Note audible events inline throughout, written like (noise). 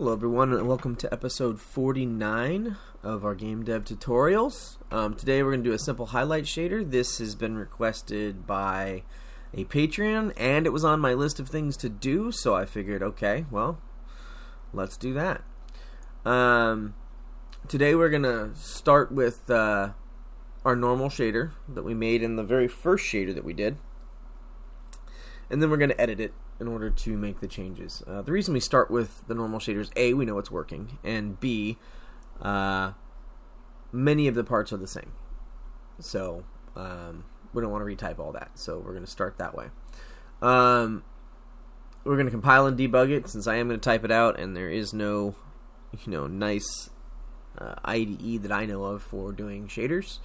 Hello everyone and welcome to episode 49 of our game dev tutorials. Um, today we're going to do a simple highlight shader. This has been requested by a Patreon and it was on my list of things to do so I figured okay well let's do that. Um, today we're going to start with uh, our normal shader that we made in the very first shader that we did and then we're going to edit it in order to make the changes. Uh, the reason we start with the normal shaders, A, we know it's working, and B, uh, many of the parts are the same. So um, we don't want to retype all that. So we're going to start that way. Um, we're going to compile and debug it since I am going to type it out, and there is no, you know, nice uh, IDE that I know of for doing shaders.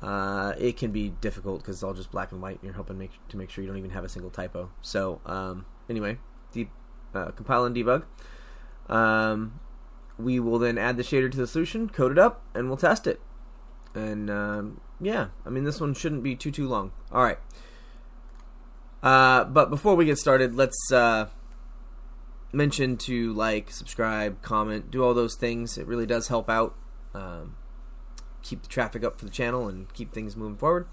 Uh, it can be difficult because it's all just black and white. And you're hoping make, to make sure you don't even have a single typo. So um, anyway, de- uh, compile and debug. Um, we will then add the shader to the solution, code it up, and we'll test it. And um, yeah, I mean this one shouldn't be too too long. All right. Uh, but before we get started, let's uh, mention to like, subscribe, comment, do all those things. It really does help out. Um, keep the traffic up for the channel and keep things moving forward.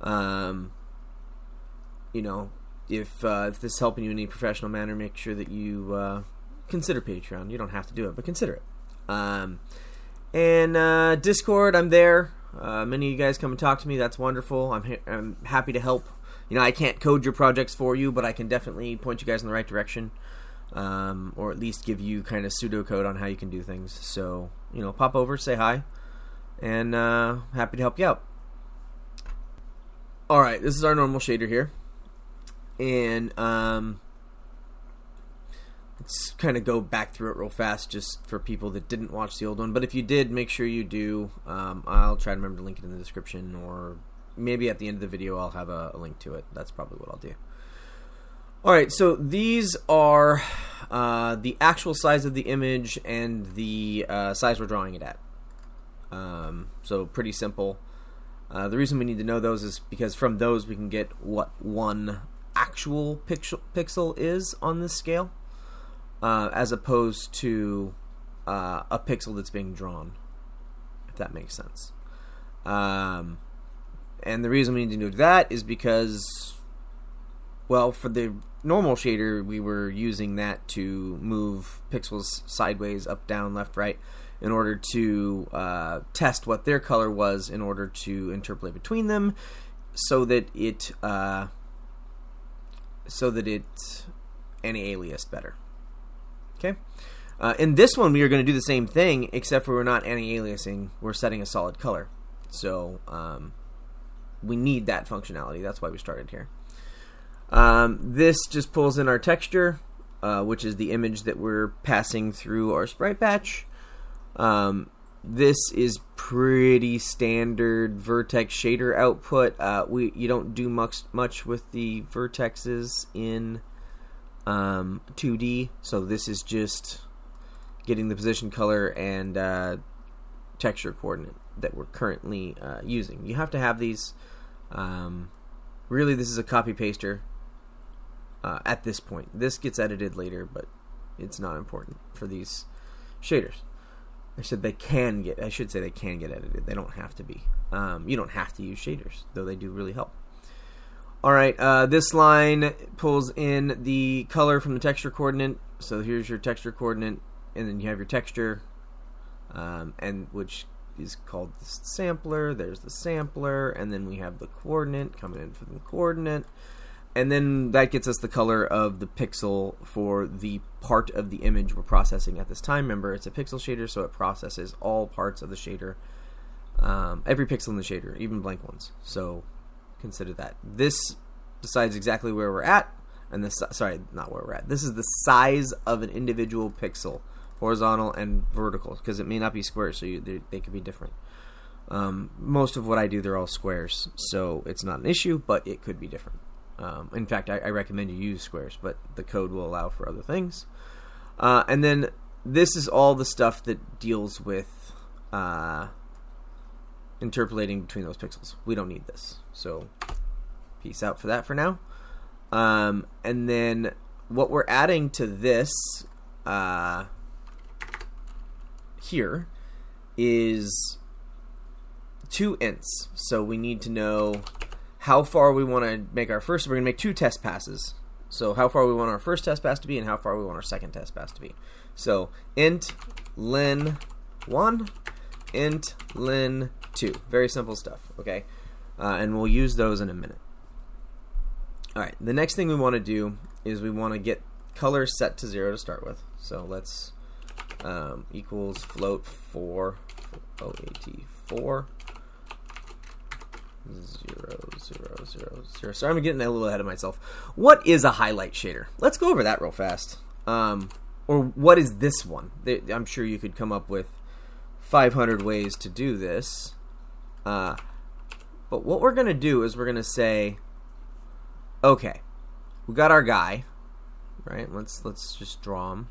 Um, you know, if uh, if this is helping you in any professional manner, make sure that you uh, consider Patreon. You don't have to do it, but consider it. Um, and uh, Discord, I'm there. Uh, many of you guys come and talk to me. That's wonderful. I'm ha- I'm happy to help. You know, I can't code your projects for you, but I can definitely point you guys in the right direction, um, or at least give you kind of pseudocode on how you can do things. So you know, pop over, say hi and uh, happy to help you out. All right, this is our normal shader here, and um, let's kind of go back through it real fast, just for people that didn't watch the old one. But if you did, make sure you do. Um, I'll try to remember to link it in the description, or maybe at the end of the video I'll have a, a link to it. That's probably what I'll do. All right, so these are uh, the actual size of the image and the uh, size we're drawing it at. Um, so pretty simple. Uh, the reason we need to know those is because from those we can get what one actual pixel pixel is on this scale, uh, as opposed to uh, a pixel that's being drawn. If that makes sense. Um, and the reason we need to do that is because, well, for the normal shader, we were using that to move pixels sideways, up, down, left, right in order to uh, test what their color was in order to interpolate between them so that it uh, so that it anti-aliased better. Okay? Uh, in this one we are going to do the same thing except for we're not anti-aliasing we're setting a solid color. So um, we need that functionality. That's why we started here um, this just pulls in our texture uh, which is the image that we're passing through our sprite batch um, this is pretty standard vertex shader output. Uh, we you don't do much much with the vertexes in um, 2D, so this is just getting the position color and uh, texture coordinate that we're currently uh, using. You have to have these. Um, really, this is a copy paster uh, at this point. This gets edited later, but it's not important for these shaders. I said they can get. I should say they can get edited. They don't have to be. Um, you don't have to use shaders, though they do really help. All right, uh, this line pulls in the color from the texture coordinate. So here's your texture coordinate, and then you have your texture, um, and which is called the sampler. There's the sampler, and then we have the coordinate coming in from the coordinate and then that gets us the color of the pixel for the part of the image we're processing at this time. Remember, it's a pixel shader, so it processes all parts of the shader, um, every pixel in the shader, even blank ones. So consider that. This decides exactly where we're at, and this sorry, not where we're at. This is the size of an individual pixel, horizontal and vertical, because it may not be square, so you, they, they could be different. Um, most of what I do, they're all squares, so it's not an issue, but it could be different. Um, in fact, I, I, recommend you use squares, but the code will allow for other things. Uh, and then this is all the stuff that deals with uh, interpolating between those pixels. We don't need this. So peace out for that for now. Um, and then what we're adding to this uh, here is two ints. So we need to know how far we want to make our first. We're going to make two test passes. So how far we want our first test pass to be and how far we want our second test pass to be. So int len 1, int len 2. Very simple stuff, okay? Uh, and we'll use those in a minute. All right, the next thing we want to do is we want to get color set to 0 to start with. So let's um, equals float 4, OAT 4, 0, 0, 0, 0. Sorry, I'm getting a little ahead of myself. What is a highlight shader? Let's go over that real fast. Um, or what is this one? I'm sure you could come up with 500 ways to do this. Uh, but what we're going to do is we're going to say, okay, we got our guy, right? Let's let's just draw him.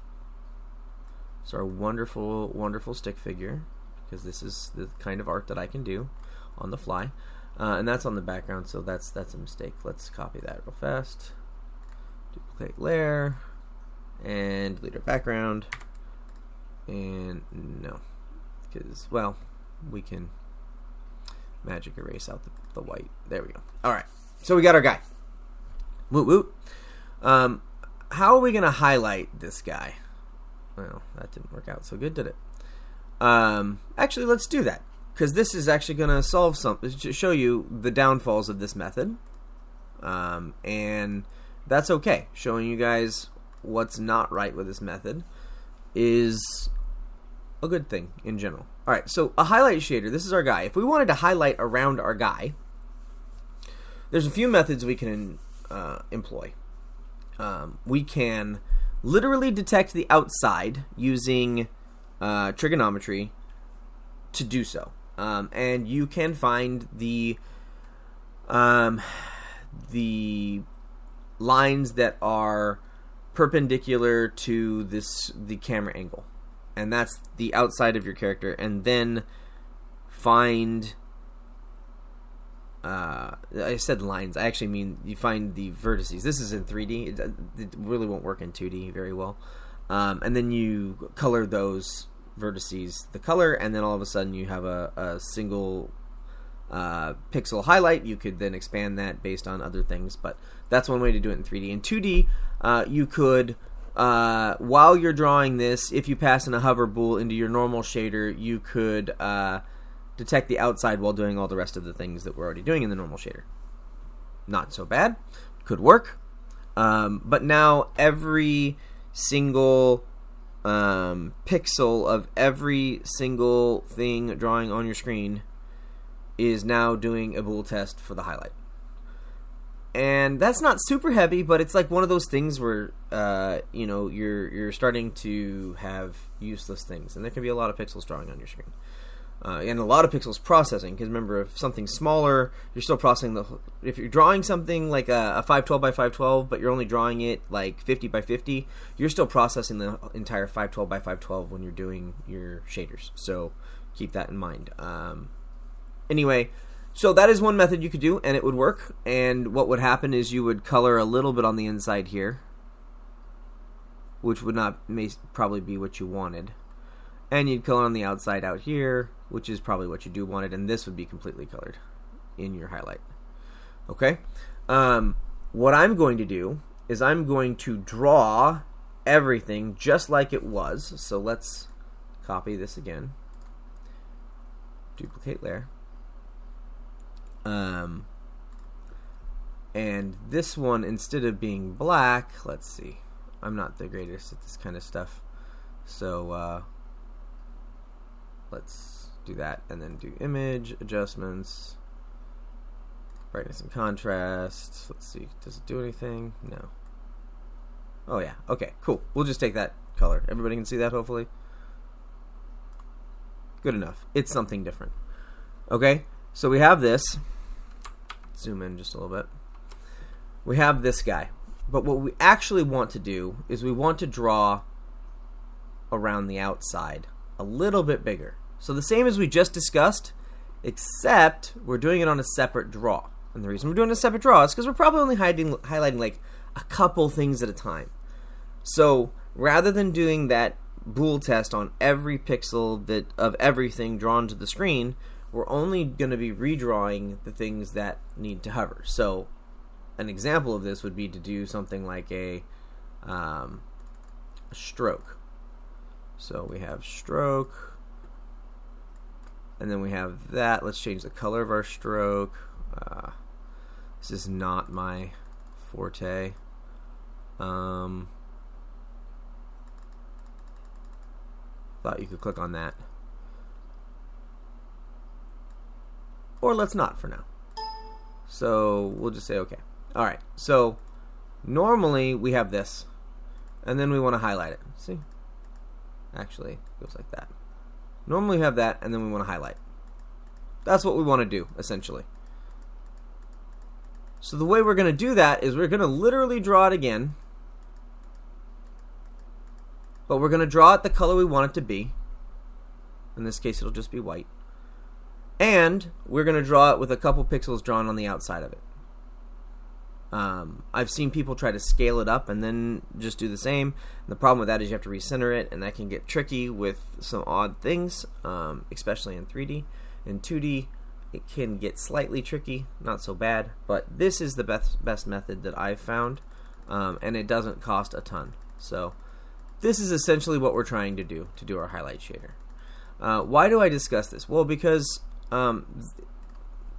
It's our wonderful, wonderful stick figure because this is the kind of art that I can do on the fly. Uh, and that's on the background, so that's that's a mistake. Let's copy that real fast. Duplicate layer and delete our background. And no, because well, we can magic erase out the, the white. There we go. All right, so we got our guy. Woot woot. Um, how are we gonna highlight this guy? Well, that didn't work out so good, did it? Um, actually, let's do that because this is actually going to solve something to show you the downfalls of this method. Um, and that's okay. Showing you guys what's not right with this method is a good thing in general. Alright so a highlight shader this is our guy. If we wanted to highlight around our guy there's a few methods we can uh, employ. Um, we can literally detect the outside using uh, trigonometry to do so um, and you can find the um, the lines that are perpendicular to this the camera angle, and that's the outside of your character, and then find. Uh, I said lines. I actually mean you find the vertices. This is in 3D. It, it really won't work in 2D very well. Um, and then you color those vertices the color, and then all of a sudden you have a, a single uh, pixel highlight. You could then expand that based on other things, but that's one way to do it in 3D. In 2D, uh, you could, uh, while you're drawing this, if you pass in a hover bool into your normal shader, you could uh, detect the outside while doing all the rest of the things that we're already doing in the normal shader. Not so bad. Could work. Um, but now every single um, pixel of every single thing drawing on your screen is now doing a bool test for the highlight. And that's not super heavy, but it's like one of those things where uh, you know you're you're starting to have useless things, and there can be a lot of pixels drawing on your screen uh, and a lot of pixels processing. Because remember, if something's smaller, you're still processing the. If you're drawing something like a, a 512 by 512, but you're only drawing it like 50 by 50, you're still processing the entire 512 by 512 when you're doing your shaders. So keep that in mind. Um, anyway, so that is one method you could do, and it would work. And what would happen is you would color a little bit on the inside here, which would not may probably be what you wanted and you'd color on the outside out here, which is probably what you do want it, and this would be completely colored in your highlight. Okay? Um, what I'm going to do is I'm going to draw everything just like it was. So let's copy this again. Duplicate layer. Um, and this one, instead of being black, let's see. I'm not the greatest at this kind of stuff. So, uh, let's do that and then do image adjustments brightness and contrast. Let's see does it do anything? No. Oh yeah. Okay cool. We'll just take that color. Everybody can see that hopefully? Good enough. It's something different. Okay so we have this. Zoom in just a little bit. We have this guy. But what we actually want to do is we want to draw around the outside a little bit bigger so the same as we just discussed, except we're doing it on a separate draw. And the reason we're doing a separate draw is because we're probably only hiding, highlighting like a couple things at a time. So rather than doing that bool test on every pixel that of everything drawn to the screen, we're only going to be redrawing the things that need to hover. So, an example of this would be to do something like a, um, a stroke. So we have stroke, and then we have that. Let's change the color of our stroke. Uh, this is not my forte. Um, thought you could click on that. Or let's not for now. So we'll just say okay. Alright, so normally we have this, and then we want to highlight it. See? Actually, it goes like that. Normally we have that, and then we want to highlight. That's what we want to do, essentially. So the way we're going to do that is we're going to literally draw it again. But we're going to draw it the color we want it to be. In this case, it'll just be white. And we're going to draw it with a couple pixels drawn on the outside of it. Um, I've seen people try to scale it up and then just do the same. And the problem with that is you have to recenter it, and that can get tricky with some odd things, um, especially in 3D. In 2D, it can get slightly tricky, not so bad, but this is the best best method that I've found, um, and it doesn't cost a ton. So this is essentially what we're trying to do to do our highlight shader. Uh, why do I discuss this? Well, because um,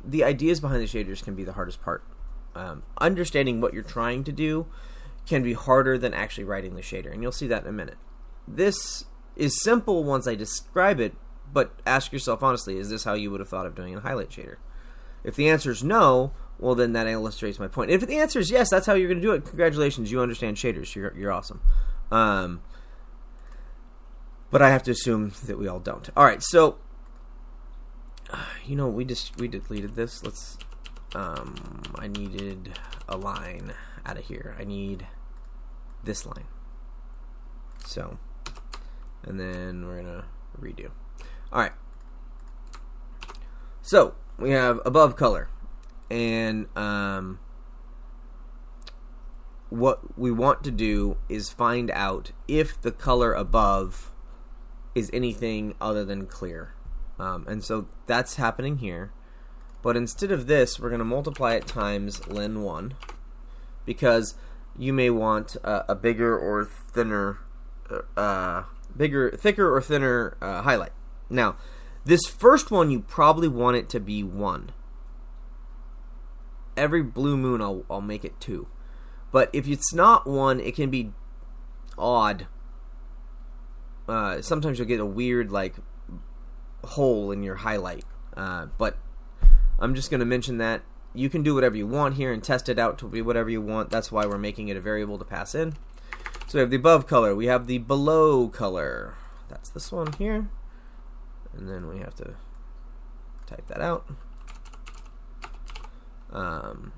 the ideas behind the shaders can be the hardest part um, understanding what you're trying to do can be harder than actually writing the shader, and you'll see that in a minute. This is simple once I describe it, but ask yourself honestly, is this how you would have thought of doing a highlight shader? If the answer is no, well then that illustrates my point. If the answer is yes, that's how you're going to do it. Congratulations, you understand shaders. You're you're awesome. Um, but I have to assume that we all don't. All right, so (sighs) you know we just we deleted this. Let's um, I needed a line out of here. I need this line. So, and then we're gonna redo. All right. So we have above color, and um, what we want to do is find out if the color above is anything other than clear. Um, and so that's happening here. But instead of this, we're going to multiply it times len1 because you may want a, a bigger or thinner, uh, bigger, thicker or thinner uh, highlight. Now, this first one, you probably want it to be 1. Every blue moon, I'll, I'll make it 2. But if it's not 1, it can be odd. Uh, sometimes you'll get a weird, like, hole in your highlight. Uh, but I'm just going to mention that you can do whatever you want here and test it out to be whatever you want. That's why we're making it a variable to pass in. So we have the above color. We have the below color. That's this one here. And then we have to type that out. Um,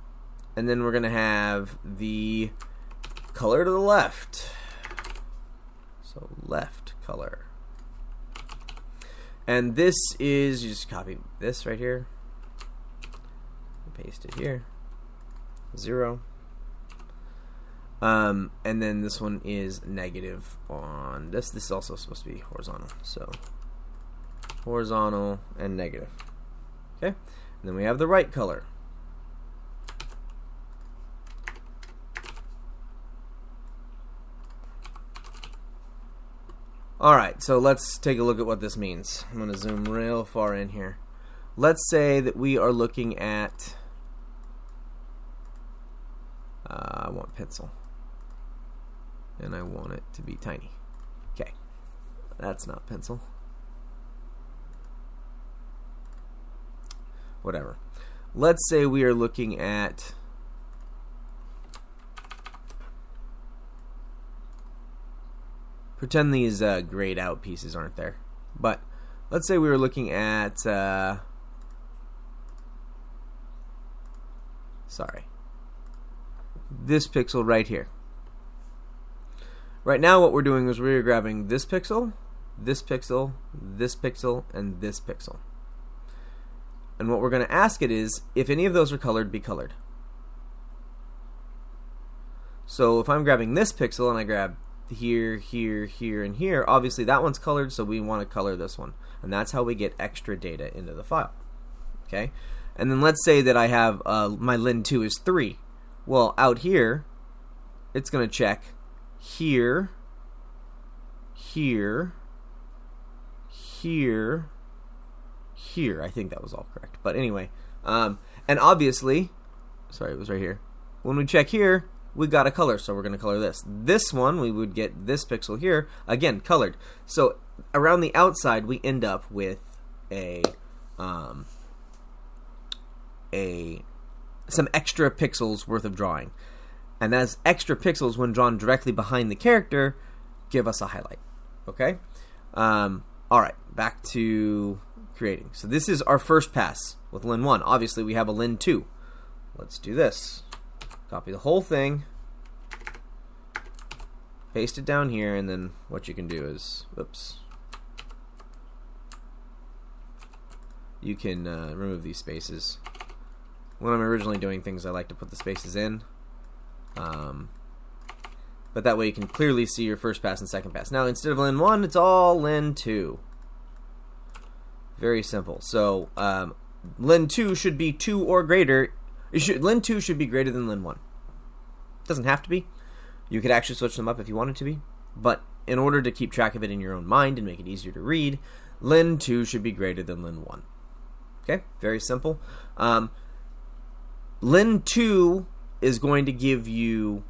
and then we're going to have the color to the left. So left color. And this is, you just copy this right here paste it here. Zero. Um, and then this one is negative on this. This is also supposed to be horizontal. So horizontal and negative. Okay. And then we have the right color. Alright, so let's take a look at what this means. I'm going to zoom real far in here. Let's say that we are looking at uh, I want pencil. And I want it to be tiny. Okay. That's not pencil. Whatever. Let's say we are looking at pretend these uh, grayed out pieces aren't there. But let's say we were looking at uh, sorry this pixel right here. Right now what we're doing is we're grabbing this pixel, this pixel, this pixel, and this pixel. And what we're going to ask it is, if any of those are colored, be colored. So if I'm grabbing this pixel and I grab here, here, here, and here, obviously that one's colored, so we want to color this one. And that's how we get extra data into the file. Okay? And then let's say that I have uh, my Lin2 is 3. Well, out here, it's going to check here, here, here, here. I think that was all correct. But anyway, um, and obviously, sorry, it was right here. When we check here, we got a color, so we're going to color this. This one, we would get this pixel here, again, colored. So around the outside, we end up with a um, a some extra pixels worth of drawing. And those extra pixels, when drawn directly behind the character, give us a highlight. Okay? Um, all right, back to creating. So this is our first pass with Lin 1. Obviously, we have a Lin 2. Let's do this. Copy the whole thing. Paste it down here, and then what you can do is, oops. You can uh, remove these spaces. When I'm originally doing things, I like to put the spaces in. Um, but that way you can clearly see your first pass and second pass. Now, instead of Lin 1, it's all Lin 2. Very simple. So, um, Lin 2 should be 2 or greater. Should, Lin 2 should be greater than Lin 1. Doesn't have to be. You could actually switch them up if you wanted to be. But in order to keep track of it in your own mind and make it easier to read, Lin 2 should be greater than Lin 1. Okay? Very simple. Um, Lin 2 is going to give you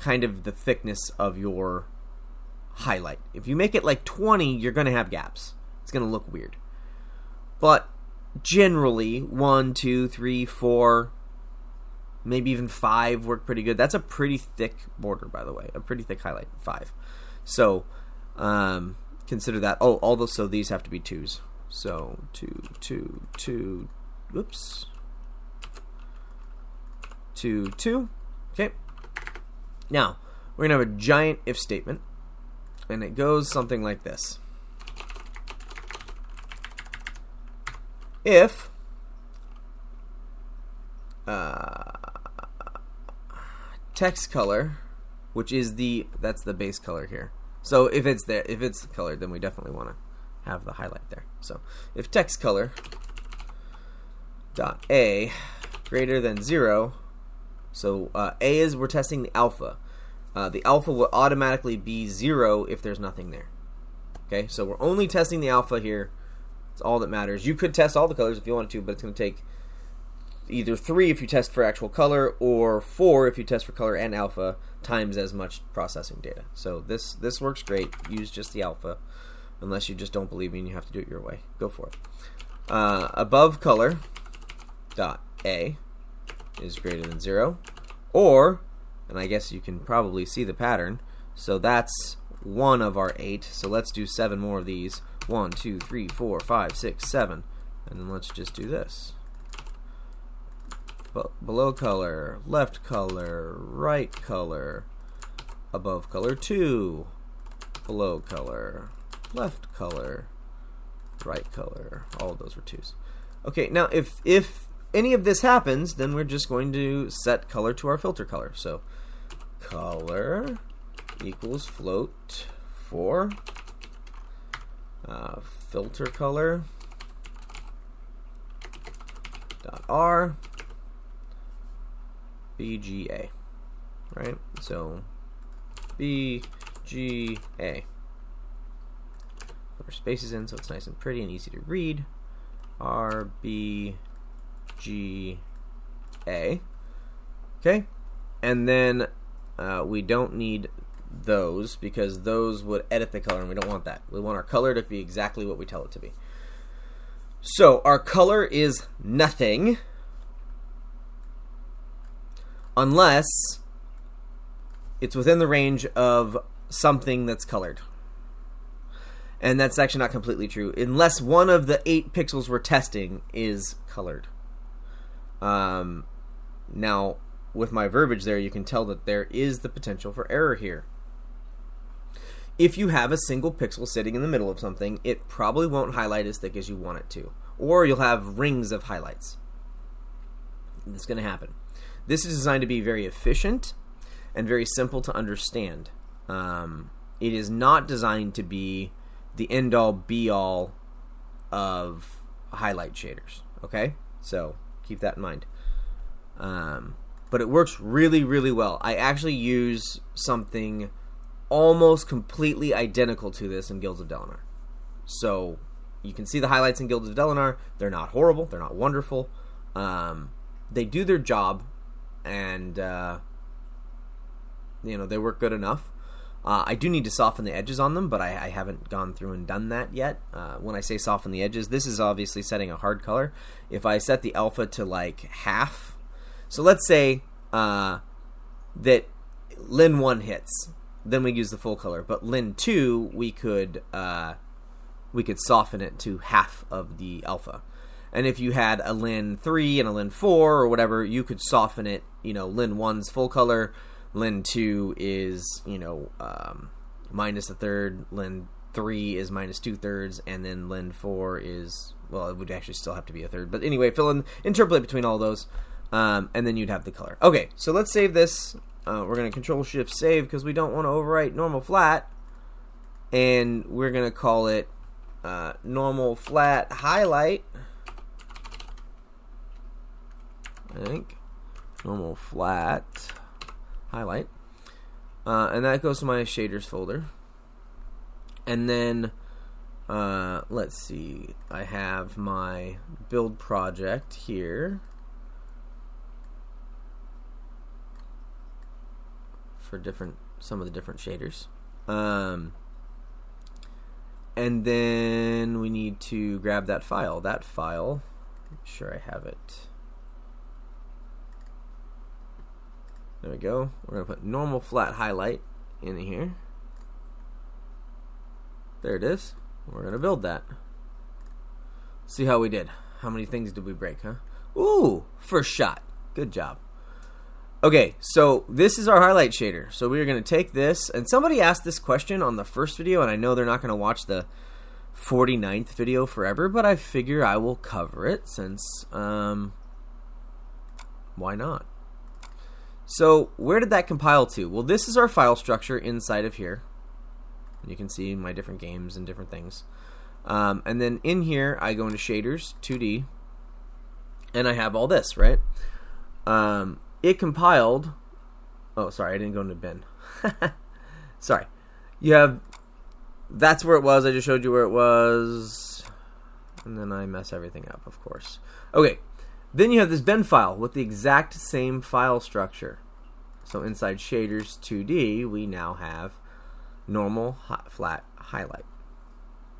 kind of the thickness of your highlight. If you make it like 20, you're going to have gaps. It's going to look weird. But generally, 1, 2, 3, 4, maybe even 5 work pretty good. That's a pretty thick border, by the way. A pretty thick highlight. 5. So, um, consider that. Oh, although, so these have to be 2s. So, 2, 2, 2, whoops. 2, 2. Okay. Now, we're going to have a giant if statement. And it goes something like this. If uh, text color, which is the that's the base color here. So if it's there, if it's colored, then we definitely want to have the highlight there. So if text color dot a greater than zero, so uh, A is we're testing the alpha. Uh, the alpha will automatically be zero if there's nothing there. Okay, so we're only testing the alpha here. It's all that matters. You could test all the colors if you wanted to, but it's going to take either three if you test for actual color, or four if you test for color and alpha times as much processing data. So this this works great. Use just the alpha, unless you just don't believe me and you have to do it your way. Go for it. Uh, above color dot a is greater than 0. Or, and I guess you can probably see the pattern, so that's one of our eight. So let's do seven more of these. One, two, three, four, five, six, seven. And then let's just do this. below color, left color, right color, above color 2, below color, left color, right color. All of those were 2s. Okay, now if if any of this happens, then we're just going to set color to our filter color. So color equals float for uh, filter color dot r bga right? So bga put our spaces in so it's nice and pretty and easy to read. Rb G A. Okay, and then uh, we don't need those because those would edit the color, and we don't want that. We want our color to be exactly what we tell it to be. So our color is nothing unless it's within the range of something that's colored. And that's actually not completely true, unless one of the eight pixels we're testing is colored. Um, now, with my verbiage there, you can tell that there is the potential for error here. If you have a single pixel sitting in the middle of something, it probably won't highlight as thick as you want it to. Or you'll have rings of highlights. It's going to happen. This is designed to be very efficient and very simple to understand. Um, it is not designed to be the end all be all of highlight shaders. Okay, so keep that in mind. Um, but it works really, really well. I actually use something almost completely identical to this in Guilds of Dalinar. So you can see the highlights in Guilds of Dalinar. They're not horrible. They're not wonderful. Um, they do their job, and uh, you know they work good enough. Uh, I do need to soften the edges on them, but I, I haven't gone through and done that yet. Uh, when I say soften the edges, this is obviously setting a hard color. If I set the alpha to like half, so let's say uh, that lin 1 hits, then we use the full color. But lin 2, we could uh, we could soften it to half of the alpha. And if you had a lin 3 and a lin 4 or whatever, you could soften it, you know, lin 1's full color, Lyn 2 is, you know, um, minus a third, Lyn 3 is minus two thirds, and then Lyn 4 is, well, it would actually still have to be a third. But anyway, fill in, interpolate between all those, um, and then you'd have the color. Okay, so let's save this. Uh, we're going to control shift save because we don't want to overwrite normal flat. And we're going to call it uh, normal flat highlight. I think. Normal flat highlight. Uh, and that goes to my shaders folder. And then, uh, let's see, I have my build project here. For different, some of the different shaders. Um, and then we need to grab that file. That file, make sure I have it. There we go. We're going to put normal flat highlight in here. There it is. We're going to build that. See how we did. How many things did we break, huh? Ooh, first shot. Good job. Okay, so this is our highlight shader. So we are going to take this, and somebody asked this question on the first video, and I know they're not going to watch the 49th video forever, but I figure I will cover it since, um, why not? So where did that compile to? Well, this is our file structure inside of here. You can see my different games and different things. Um, and then in here, I go into shaders, 2D, and I have all this, right? Um, it compiled. Oh, sorry, I didn't go into bin. (laughs) sorry. You have. That's where it was. I just showed you where it was. And then I mess everything up, of course. Okay, then you have this bin file with the exact same file structure. So inside shaders 2D, we now have normal flat highlight.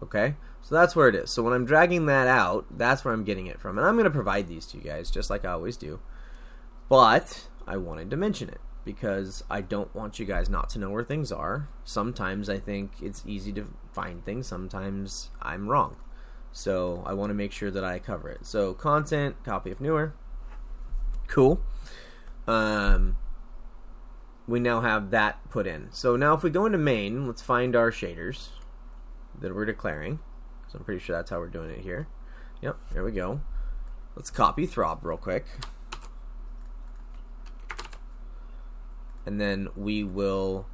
Okay, so that's where it is. So when I'm dragging that out, that's where I'm getting it from. And I'm going to provide these to you guys, just like I always do. But I wanted to mention it because I don't want you guys not to know where things are. Sometimes I think it's easy to find things, sometimes I'm wrong. So I want to make sure that I cover it. So content, copy if newer. Cool. Um, we now have that put in. So now if we go into main, let's find our shaders that we're declaring. So I'm pretty sure that's how we're doing it here. Yep, here we go. Let's copy throb real quick. And then we will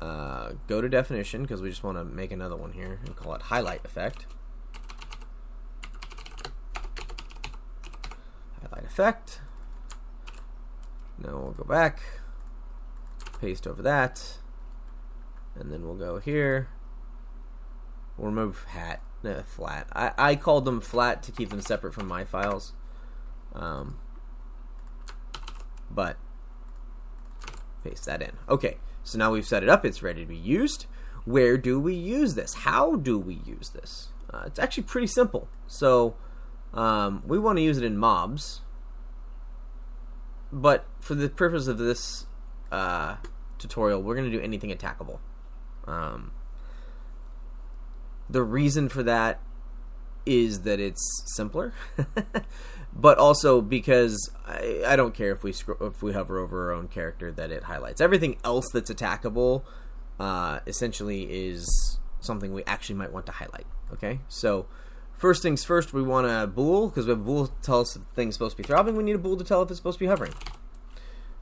uh, go to definition because we just want to make another one here and call it highlight effect. Effect. Now we'll go back, paste over that, and then we'll go here. We'll remove hat, uh, flat. I, I called them flat to keep them separate from my files. Um, but paste that in. Okay, so now we've set it up. It's ready to be used. Where do we use this? How do we use this? Uh, it's actually pretty simple. So um, we want to use it in mobs but for the purpose of this uh, tutorial, we're going to do anything attackable. Um, the reason for that is that it's simpler, (laughs) but also because I, I don't care if we if we hover over our own character that it highlights everything else that's attackable. Uh, essentially, is something we actually might want to highlight. Okay, so First things first, we want a bool, because we have a bool to tell us if the thing's supposed to be throbbing. We need a bool to tell if it's supposed to be hovering.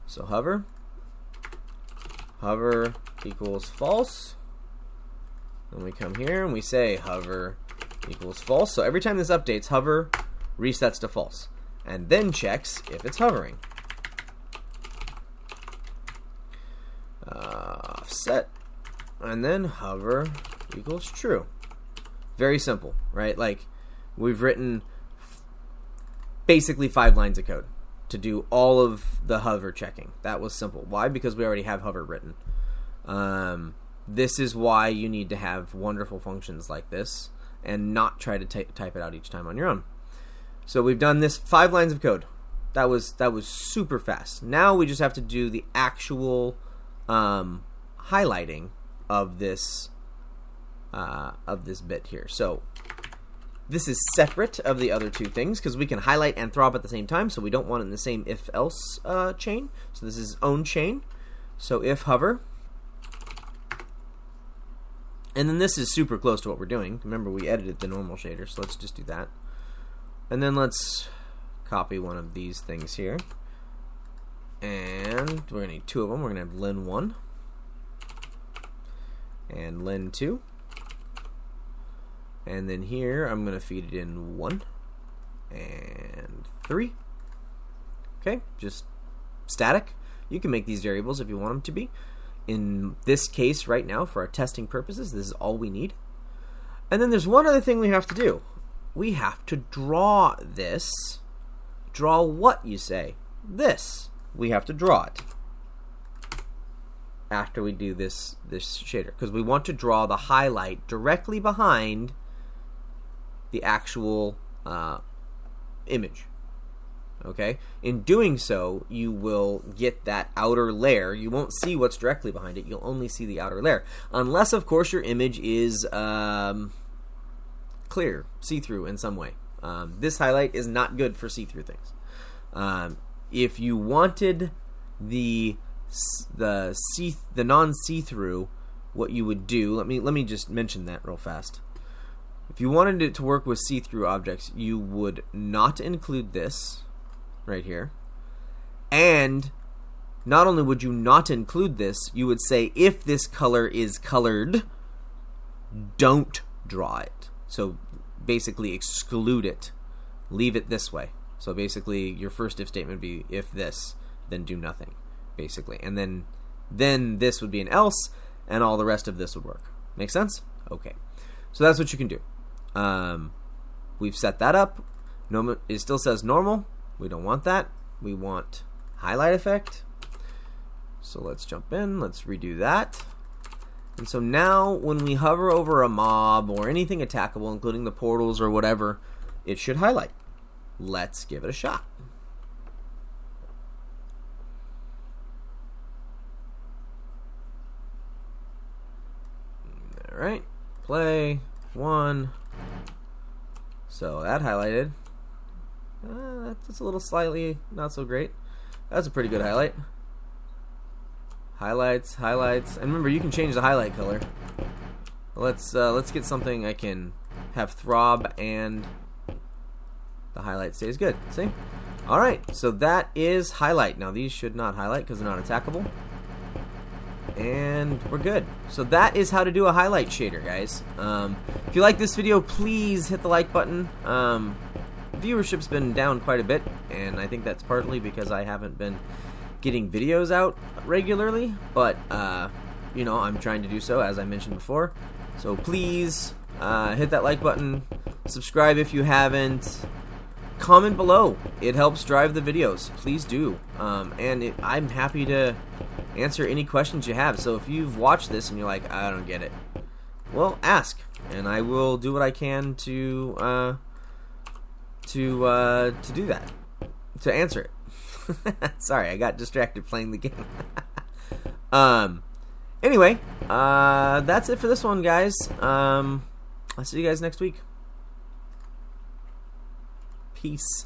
So hover. hover equals false. Then we come here and we say hover equals false. So every time this updates, hover resets to false. And then checks if it's hovering. Uh, offset. And then hover equals true. Very simple, right? Like we've written basically five lines of code to do all of the hover checking. That was simple. Why? Because we already have hover written. Um, this is why you need to have wonderful functions like this and not try to type it out each time on your own. So we've done this five lines of code. That was that was super fast. Now we just have to do the actual um, highlighting of this uh, of this bit here. So this is separate of the other two things because we can highlight and throb at the same time, so we don't want it in the same if-else uh, chain. So this is own chain. So if hover, and then this is super close to what we're doing. Remember, we edited the normal shader, so let's just do that. And then let's copy one of these things here. And we're going to need two of them. We're going to have len1 and len2. And then here, I'm going to feed it in 1 and 3. Okay, just static. You can make these variables if you want them to be in this case right now for our testing purposes, this is all we need. And then there's one other thing we have to do. We have to draw this. Draw what, you say? This. We have to draw it after we do this this shader because we want to draw the highlight directly behind the actual uh, image. Okay? In doing so you will get that outer layer. You won't see what's directly behind it. You'll only see the outer layer. Unless of course your image is um, clear see-through in some way. Um, this highlight is not good for see-through things. Um, if you wanted the the see the non see-through what you would do let me let me just mention that real fast if you wanted it to work with see-through objects you would not include this right here. And not only would you not include this, you would say if this color is colored, don't draw it. So basically exclude it. Leave it this way. So basically your first if statement would be if this, then do nothing, basically. And then then this would be an else, and all the rest of this would work. Make sense? Okay. So that's what you can do. Um, we've set that up. No, it still says normal. We don't want that. We want highlight effect. So let's jump in. Let's redo that. And so now when we hover over a mob or anything attackable, including the portals or whatever, it should highlight. Let's give it a shot. Alright, play, one. So that highlighted. Uh, that's a little slightly not so great. That's a pretty good highlight. Highlights, highlights, and remember you can change the highlight color. Let's uh, let's get something I can have throb and the highlight stays good. See? All right, so that is highlight. Now these should not highlight because they're not attackable. And we're good. So that is how to do a highlight shader, guys. Um, if you like this video, please hit the like button. Um, viewership's been down quite a bit, and I think that's partly because I haven't been getting videos out regularly, but, uh, you know, I'm trying to do so, as I mentioned before. So please uh, hit that like button, subscribe if you haven't, comment below. It helps drive the videos. Please do. Um, and it, I'm happy to answer any questions you have. So if you've watched this and you're like, I don't get it, well, ask, and I will do what I can to uh, to uh, to do that, to answer it. (laughs) Sorry, I got distracted playing the game. (laughs) um. Anyway, uh, that's it for this one, guys. Um, I'll see you guys next week. Peace.